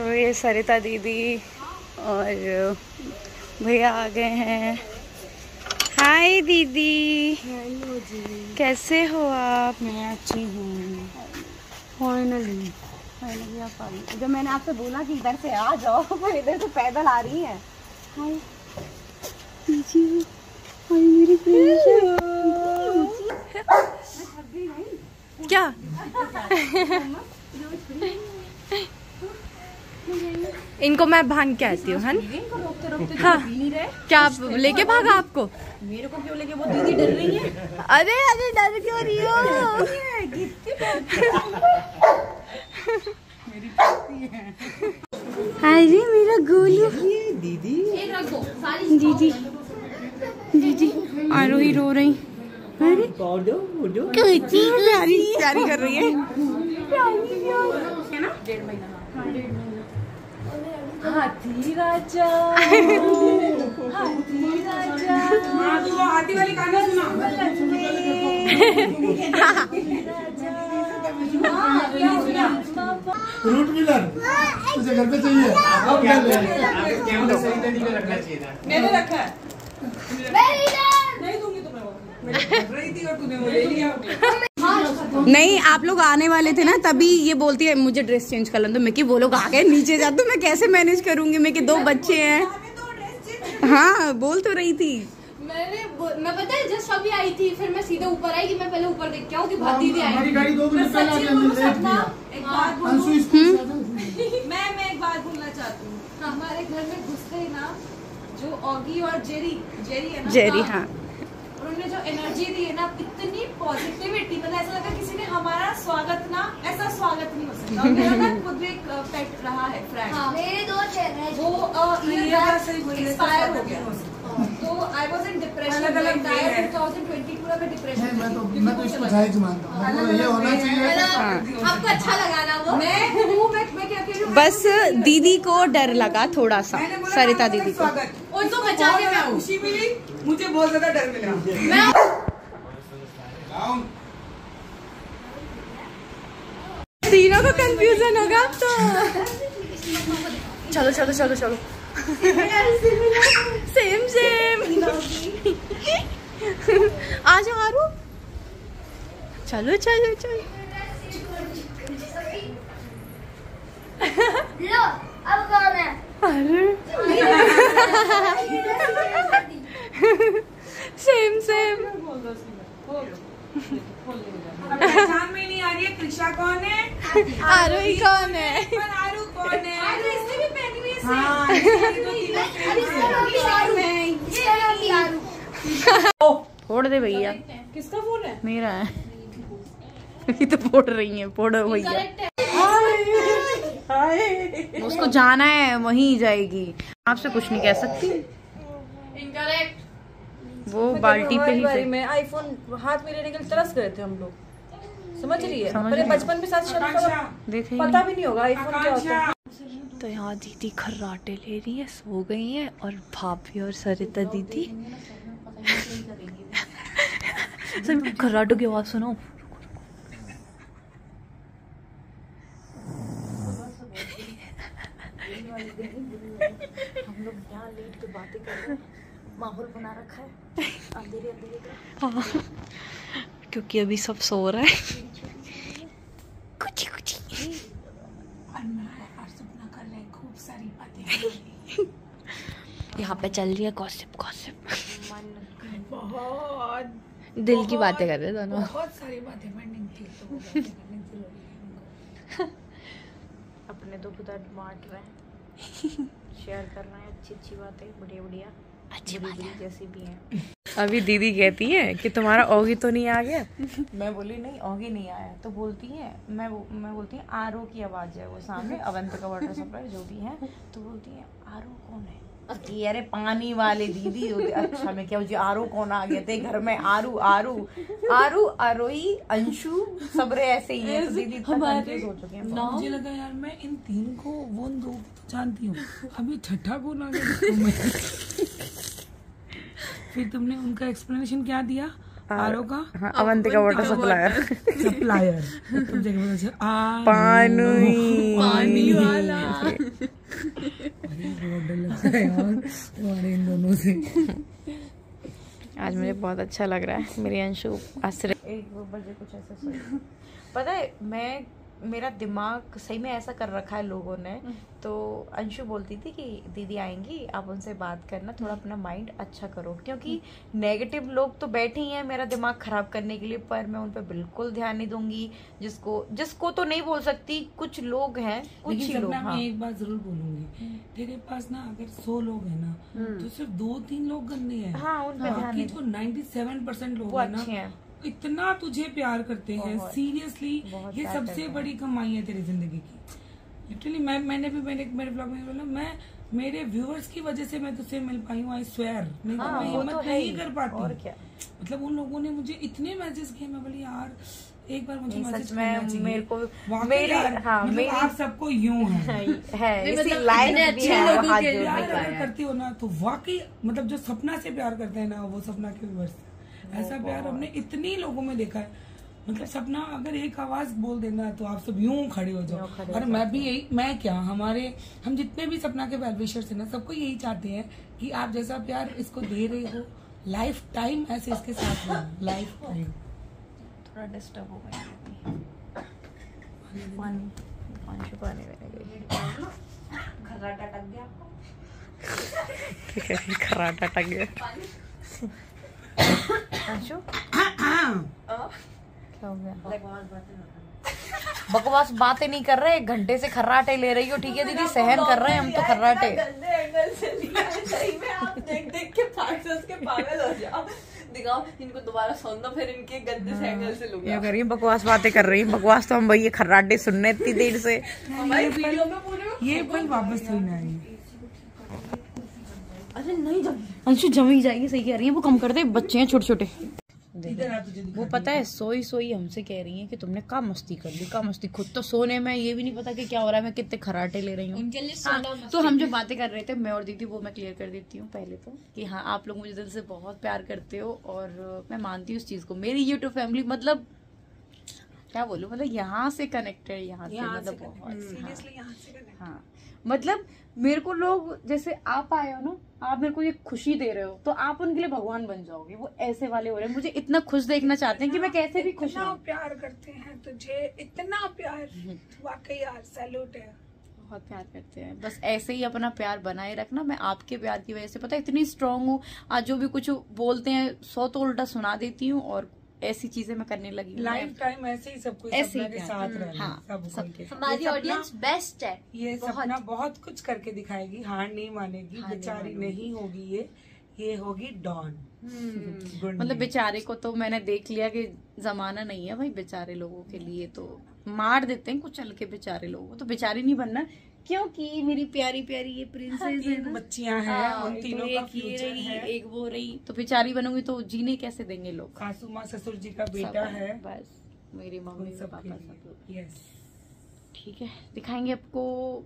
तो ये सरिता दीदी और भैया आ गए हैं। हाय दीदी। हेलो जी कैसे हो आप? मैं अच्छी हूँ। फाइनली फाइनली आप आ गई। जब मैंने आपसे बोला कि इधर से आ जाओ पर इधर से पैदल आ रही है। हाय पीछे हाय मेरी क्या? इनको मैं भाँग के आती हूँ हाँ क्या आप लेके भागा आपको? मेरे को क्यों लेके? वो दीदी डर रही है। अरे अरे डर क्यों रही हो? अरे मेरा गोलू। दीदी। दीदी दीदी आरोही रो रही। अरे। प्यारी प्यारी कर रही है। हाथी राजा हाथी राजा हाथी वाली गाना सुना रूट मिलर तुझे घर पे चाहिए अब घर ले मैंने रखा। है नहीं दूँगी तुम्हें वो। रही थी और तूने वो ले लिया। नहीं आप लोग आने वाले थे ना तभी ये बोलती है मुझे ड्रेस चेंज कर लो। तो मैं कि वो लोग आ गए नीचे जा तो मैं कैसे मैनेज करूँगी? मैं कि दो बच्चे हैं हाँ। बोल तो रही थी। मैंने मैं पता है जस्ट अभी आई थी फिर मैं सीधे ऊपर आई कि मैं पहले ऊपर देख के आऊँ कि बहुत दीदी आई हमारी गाड़ी दो मिनट पहले आ गई लेट किया एक बात बोलूँ। अंशु स्कूल से आता मैं मैं एक बात बोलना चाहती हूँ। हमारे घर में घुसते ना जो ऑगी और जेरी जेरी है ना जेरी हाँ। उन्होंने जो एनर्जी दी है ना इतनी पॉजिटिविटी मतलब ऐसा लगा किसी ने हमारा स्वागत ना ऐसा स्वागत नहीं हो सकता। मेरा ना खुद एक पेट रहा है फ्रेंड मेरे दो चेहरे वो इंस्पायर हो गया। तो आई वाज इन डिप्रेशन अलग अलग way है। 2022 पूरा मैं डिप्रेशन मैं तो मैं तो इसको जायज़ मानता हूँ। मतलब ये होना चाहिए। आपको अच्छा लगा ना वो? मैं हूँ मैं मैं क्या कह रही हूँ? बस दीदी को डर लगा थोड़ा सा। सरिता दीदी को। स्वागत। उनको बचा के मैं खुशी मिली मुझे बहुत ज़्यादा डर मिला। तीनों को कंफ्यूजन होगा अब तो। चलो चलो चलो चलो। सेम सेम आ जाओ आरू चलो चलो चलो लो अब कौन है अरे सेम सेम पहचान में नहीं आ रही है कृषा कौन है? आरू कौन है? आरू कौन इसने भी पहनी हुई हाँ फोड़ दे भैया। किसका फ़ोन है? मेरा है। ये तो फोड़ रही है फोड़ो भैया। उसको जाना है वहीं जाएगी। आपसे कुछ नहीं कह सकती। इनकरेक्ट वो बाल्टी पे ही में आईफोन हाथ में लेने के लिए तरस गए थे हम लोग। समझ रही है? पहले बचपन में साथ पता भी नहीं होगा आईफोन क्या होता है। तो यहाँ दीदी खर्राटे ले रही है सो गई है और भाभी और सरिता दीदी। सर खर्राटों की आवाज़ सुनो हम लोग यहाँ लेट के बातें कर रहे हैं। माहौल बना रखा है। अंधेरे अंधेरे का। हाँ। क्योंकि अभी सब सो रहा है कुछ कुछ यहाँ पे चल रही है गॉसिप गॉसिप बहुत दिल की बातें कर रहे हैं दोनों। बहुत सारी बातें पेंडिंग थी तो बातें उनको। अपने दुख दर्द बांट रहे हैं। शेयर कर रहे हैं अच्छी अच्छी बातें बढ़िया बढ़िया अच्छी बात। जैसी भी हैं। अभी दीदी कहती है कि तुम्हारा ओगी तो नहीं आ गया? मैं बोली नहीं ओगी नहीं आया तो बोलती है मैं मैं बोलती है आरो की आवाज़ है वो सामने अवंत का वाटर सप्लाई जो भी है। तो बोलती है आरो कौन है? कि अरे पानी वाले दीदी अच्छा मैं क्या मुझे आरो कौन आ गया? थे घर में आरू आरू आरू आरोही अंशु सबरे ऐसे ही है। तो दीदी इतना confuse हो चुके हैं। मुझे लगा यार मैं इन तीन को वो दो तो जानती हूँ। अभी छठा कौन आ गया मैं फिर तुमने उनका एक्सप्लेनेशन क्या दिया? आरो का? हाँ अवंतिका वाटर सप्लायर सप्लायर तुम जगह बोलो अच्छा, पानी। पानी वाला। है तुम्हारे इन दोनों से आज मुझे बहुत अच्छा लग रहा है। मेरी अंशु आश्रय एक बजे कुछ ऐसा पता है मैं मेरा दिमाग सही में ऐसा कर रखा है लोगों ने तो अंशु बोलती थी कि दीदी आएँगी आप उनसे बात करना थोड़ा अपना माइंड अच्छा करो। क्योंकि नेगेटिव लोग तो बैठे ही हैं मेरा दिमाग खराब करने के लिए पर मैं उन पर बिल्कुल ध्यान नहीं दूँगी जिसको जिसको तो नहीं बोल सकती कुछ लोग हैं कुछ ही लोग हाँ। मैं एक बात ज़रूर बोलूँगी। तेरे पास ना अगर सौ लोग है ना तो सिर्फ़ दो तीन लोग गंदे हैं। हाँ उन पे ध्यान बाकी नहीं। जो 97 परसेंट लोग अच्छे हैं। इतना तुझे प्यार करते हैं सीरियसली ये सबसे बड़ी कमाई है तेरी ज़िंदगी की। लिटरली मैं मैंने भी मैंने मेरे ब्लॉग में बोला मैं मेरे व्यूअर्स की वजह से मैं तुझसे मिल पाई हूँ आई स्वेयर नहीं तो हाँ, मैं हिम्मत तो नहीं कर पाती। और क्या? मतलब उन लोगों ने मुझे इतने मैसेज किए मैं बोली यार एक बार मुझे मैसेज सच में मेरे को- मेरी- हाँ, मतलब मेरी- आप सबको यूँ है। है इसी मतलब लाइन अच्छे लोगों के करती हो ना तो वाकई मतलब जो सपना से प्यार करते हैं ना वो सपना के व्यूअर्स ऐसा प्यार हमने इतनी लोगों में देखा है। मतलब सपना अगर एक आवाज़ बोल देना तो आप सब यूँ खड़े हो जाओ। और मैं भी यही मैं क्या हमारे हम जितने भी सपना के वेलविशर्स हैं ना सबको यही चाहते हैं कि आप जैसा प्यार इसको दे रहे हो लाइफ टाइम ऐसे इसके साथ रहो लाइफ टाइम थोड़ा डिस्टर्ब हो गई पानी पानी पानी मैंने गई। खर्राटा टक गया आपको? खराटा टक गया। अंशु क्या हो गया? बकवास बातें नहीं कर रहे एक घंटे से खर्राटे ले रही हो ठीक है दीदी सहन कर रहे हैं हम तो खर्राटे। गंदे एंगल से लिया सही में आप देख देख के पास से उसके पागल जाओ। दिखाओ इनको दोबारा सुनना फिर इनके गंदे से एंगल से लूँगा। ये कर रही है बकवास बातें कर रही है। बकवास तो हम भाई ये खर्राटे सुनने इतनी देर से। हमारी वीडियो में ये पल वापस थोड़ी ना आई। अरे नहीं जब अंशु जमी जाएगी सही कह रही है। वो कम कर दे बच्चे हैं छोटे छोटे वो पता है सोई सोई हमसे कह रही है कि तुमने का मस्ती कर ली का मस्ती। खुद तो सोने में ये भी नहीं पता कि क्या हो रहा है मैं कितने खराटे ले रही हूँ। हाँ, तो हम जो बातें कर रहे थे मैं और दीदी वो मैं क्लियर कर देती हूँ पहले तो कि हाँ आप लोग मुझे दिल से बहुत प्यार करते हो और मैं मानती हूँ उस चीज़ को। मेरी यूट्यूब फैमिली मतलब क्या बोलूँ मतलब यहाँ से कनेक्टेड यहाँ से मतलब बहुत हाँ, हाँ मतलब मेरे को लोग जैसे आप आए हो ना आप मेरे को ये खुशी दे रहे हो तो आप उनके लिए भगवान बन जाओगे। वो ऐसे वाले हो रहे हैं। मुझे इतना खुश देखना चाहते हैं कि मैं कैसे भी खुश रहूँ। प्यार करते हैं तुझे इतना प्यार। वाकई यार सैल्यूट है। बहुत प्यार करते हैं। बस ऐसे ही अपना प्यार बनाए रखना। मैं आपके प्यार की वजह से पता है इतनी स्ट्रांग हूँ। आज जो भी कुछ बोलते हैं सौ तो उल्टा सुना देती हूँ और ऐसी चीज़ें मैं करने लगी लाइफ टाइम ऐसे ही सबको ऐसे ही के साथ रहना हाँ, सबको सबके हमारी ऑडियंस बेस्ट है। ये सपना बहुत कुछ करके दिखाएगी हार नहीं मानेगी बेचारी नहीं होगी ये ये होगी डॉन। मतलब बेचारे को तो मैंने देख लिया कि जमाना नहीं है भाई बेचारे लोगों के लिए तो मार देते हैं कुचल के बेचारे लोगों को। तो बेचारी नहीं बनना क्योंकि मेरी प्यारी प्यारी ये प्रिंसेस है बच्चियाँ हैं हाँ, उन तो तीनों का ये रही है। एक वो रही। तो बेचारी बनूँगी तो जीने कैसे देंगे लोग? सासू माँ ससुर जी का बेटा है। बस मेरी मम्मी पापा सब ठीक है दिखाएँगे आपको।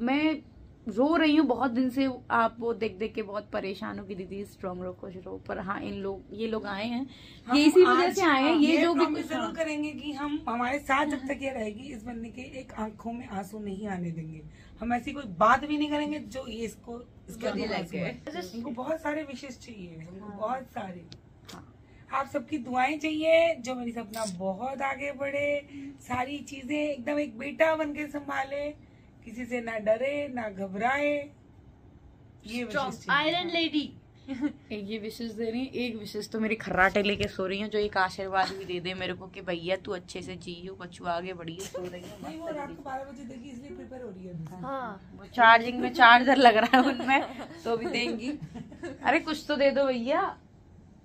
मैं रो रही हूँ बहुत दिन से। आप वो देख देख के बहुत परेशान हो कि दीदी स्ट्रांग रहो खुश रहो। पर हाँ इन लोग ये लोग आए हैं। ये इसी वजह से आए हैं। ये जो भी ज़रूर करेंगे कि हम हमारे साथ जब तक ये रहेगी इस बंदे के एक आँखों में आँसू नहीं आने देंगे। हम ऐसी कोई बात भी नहीं करेंगे जो ये इसको इनको बहुत सारे विशेष चाहिए। इनको बहुत सारे। हाँ। आप सबकी दुआएँ चाहिए जो मेरी सपना बहुत आगे बढ़े सारी चीज़ें एकदम एक बेटा बन के संभाले। किसी से ना डरे ना घबराए। ये आयरन लेडी एक ये विशेष दे रही है एक विशेष तो मेरी खर्राटे लेके सो रही है जो एक आशीर्वाद भी दे दे मेरे को कि भैया तू अच्छे से जी हो बच्चू आगे बढ़ी सो रही है। नहीं वो रात को बारह बजे देगी इसलिए प्रिपेयर हो रही है हाँ। वो चार्जिंग में चार्जर लग रहा है उनमें तो भी देंगी। अरे कुछ तो दे दो भैया।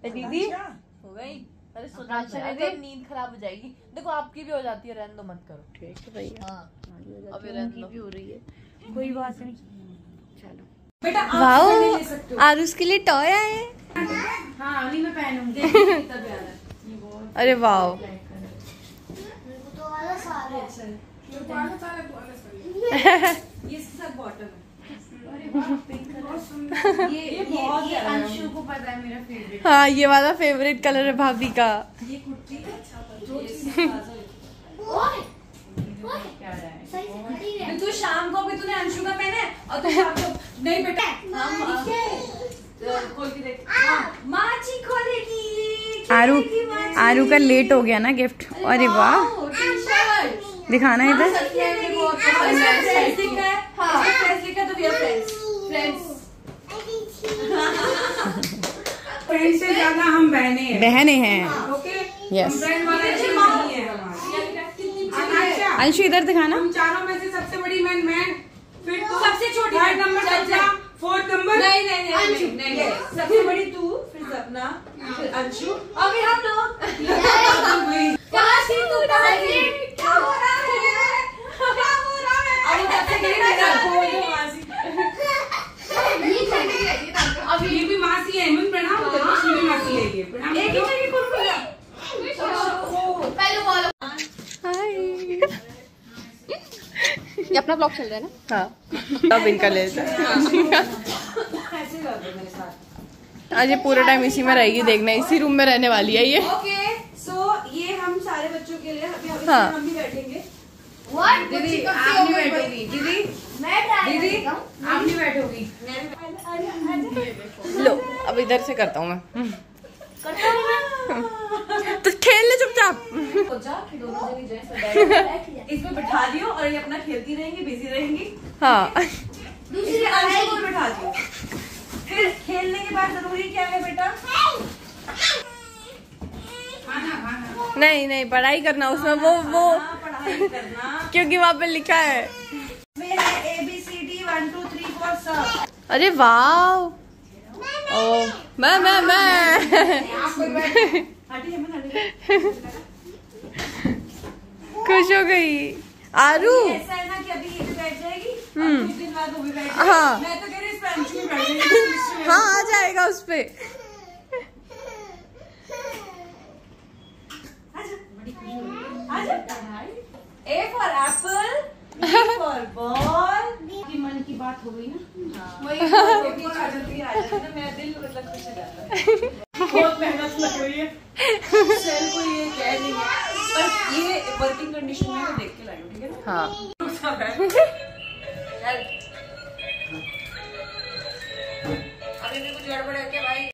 दीदी? अच्छा। हो गई। अरे सुना चले चले नींद खराब हो जाएगी देखो आपकी भी हो जाती है रहने दो मत करो। ठीक है भैया। हाँ अभी रहने दो। भी हो रही है। कोई बात नहीं। चलो। बेटा आप वाओ भी ले सकते हो। आरुष के लिए टॉय आए हाँ। अभी मैं पहनूँगी अरे वाओ। ये इसके साथ बॉटम है। है मेरा फेवरेट हाँ। ये वाला फेवरेट कलर है भाभी का। तू शाम को भी तूने अंशु का पहना है? और तू शाम को नहीं बेटा। हम खोल के देख। हाँ, माची खोलेगी। आरू आरू का लेट हो गया ना गिफ्ट अरे वाह। Wow, t-shirt. दिखाना इधर। फ्रेंड्स फ्रेंड से ज़्यादा हम बहने हैं। बहने हैं। ओके अंशु इधर दिखाना। हम चारों में से सबसे बड़ी मैन मैं फिर तू सबसे छोटी थर्ड नंबर चल, फोर्थ नंबर नहीं नहीं नहीं नहीं, नहीं नहीं। सबसे बड़ी तू फिर सपना फिर अंशु। और फिर हम लोग कहाँ थी तू कहाँ थी क्या हो रहा है क्या हो रहा है अरे तब से कहीं मेरा बोल दो मासी अब ये भी मासी है हेमंत प्रणाम करो ये भी मासी है ये प्रणाम एक ही करो जगह कौन बोला पहले बोलो ये अपना ब्लॉग चल रहा है ना? हाँ। अब इनका ले ऐसे कर दो मेरे साथ आज ये पूरा टाइम इसी में रहेगी देखना इसी रूम में रहने वाली है ये। ओके सो ये हम सारे बच्चों के लिए अभी अभी हाँ। हम भी बैठेंगे। दीदी आप नहीं बैठोगी। दीदी मैं ट्राई दीदी आप नहीं बैठोगी। लो अब इधर से करता हूँ मैं? खेल ले चुपचाप। बैठ इसमें बैठा दियो और ये अपना खेलती रहेंगी बिज़ी रहेंगी। हाँ। दूसरी को बैठा दियो। फिर खेलने के बाद ज़रूरी क्या है बेटा? नहीं नहीं पढ़ाई करना उसमें वो वो। क्योंकि वहाँ पे लिखा है। है A B C D one two three four सब। अरे वाह ओ मैं मैं मैं। खुश हो गई। आरू। ऐसा है ना कि अभी ये भी बैठ जाएगी कुछ दिन बाद वो भी बैठ जाएगी। हाँ। मैं तो कह रही इस पे अंशु भी बैठ जाएगी। हाँ आ जाएगा उस पे। ए फॉर एप्पल फॉर मन की बात हो गई ना? हाँ। वही आ जाती है ना मेरा दिल मतलब खुश हो जाता है। बहुत मेहनत लग रही है। सेल को ये कह नहीं है पर ये वर्किंग कंडीशन में मैं देख के लाई ठीक है ना? हाँ। अभी भी कुछ गड़बड़ है क्या भाई?